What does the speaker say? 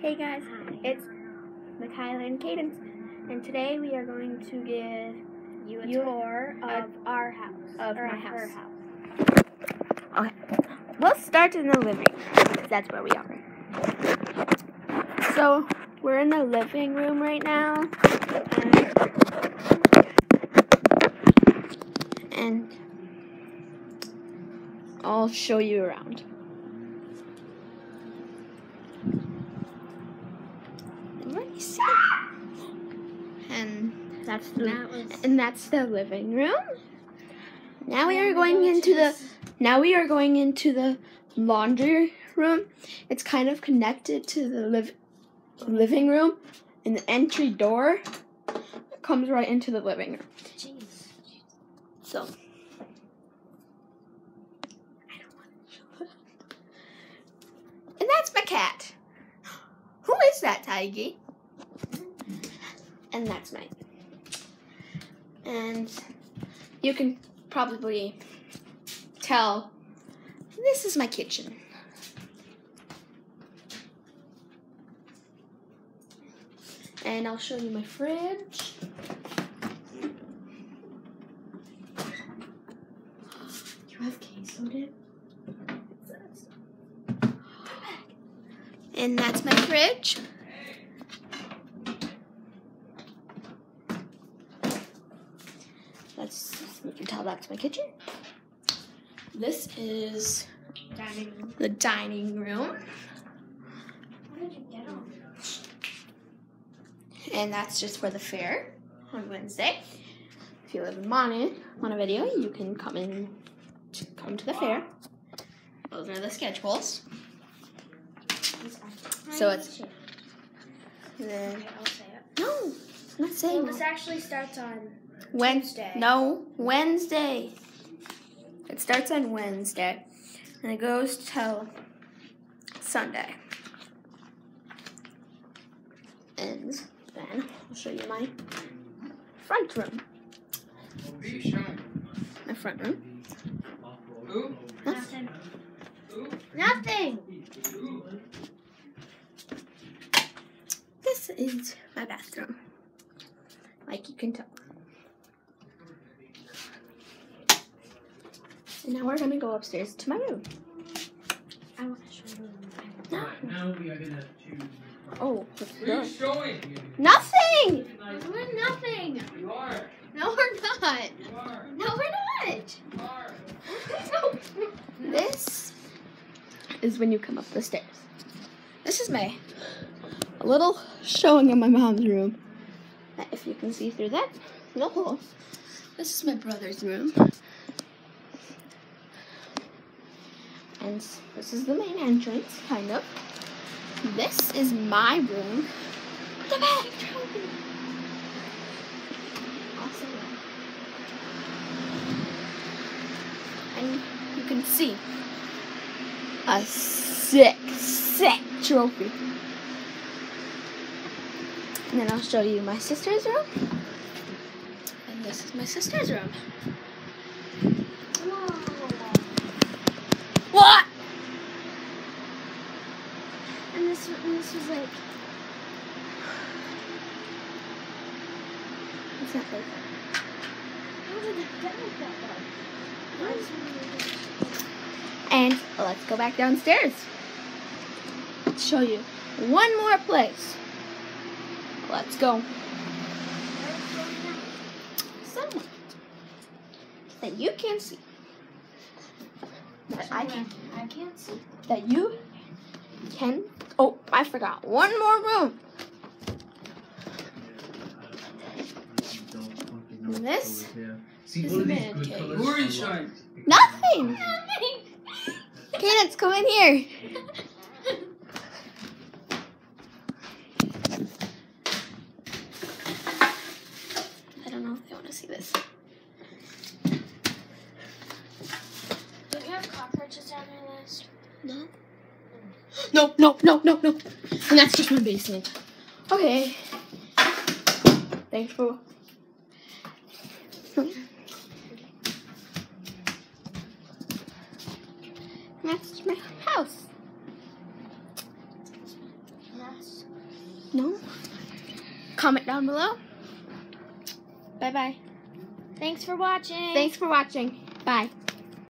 Hey guys, it's Mikyla and Cadence, and today we are going to give You a You- tour of our house. of or my her house. Okay, we'll start in the living room that's where we are. So we're in the living room right now, and I'll show you around. Let me see. And that's the That was and that's the living room. Now we are going into the now we are going into the laundry room. It's kind of connected to the liv- living room, and the entry door comes right into the living room. Jeez. So I don't want to show it. And that's my cat. Who is that, Tiggy? And that's mine. And you can probably tell this is my kitchen. And I'll show you my fridge. You have queso dip? And that's my fridge. That's you can tell to my kitchen. This is Dining room. the dining room, How did you get on? and that's just for the fair on Wednesday. If you live in Monty, Montevideo, you can come in to come to the fair. Those are the schedules. So it's- Then Okay, I'll say it. no, I'm not saying Well, this actually starts on Wednesday. No, Wednesday. It starts on Wednesday and it goes till Sunday. And then I'll show you my front room. My front room. nothing. Nothing. This is my bathroom. Like you can tell. And now we're gonna go upstairs to my room. I want to show you mine. No. Now we are gonna choose. Oh, what's What are you showing? Nothing! We're nothing. You are. No, we're not. You are. No, we're not. You are. no. This is when you come up the stairs. This is my a little showing in my mom's room. If you can see through that No. This is my brother's room. And this is the main entrance, kind of. This is my room. The. Awesome. And you can see a sick, sick trophy. And then I'll show you my sister's room. And this is my sister's room. What? And this, and this was like, It's not get like that And let's go back downstairs. Let's Show you one more place. Let's go. Somewhere that you can see. That I can. I can't see. That you can. Oh, I forgot one more room. This See, is one a these man good cave. colors. Who are you showing? Nothing. Cadence, come in here. I don't know if they want to see this. Do you have cockroaches on your list? No. No, no, no, no, no. And that's just my basement. Okay. Thanks for. That's my house. No. No? Comment down below. Bye bye. Thanks for watching. Thanks for watching. Bye.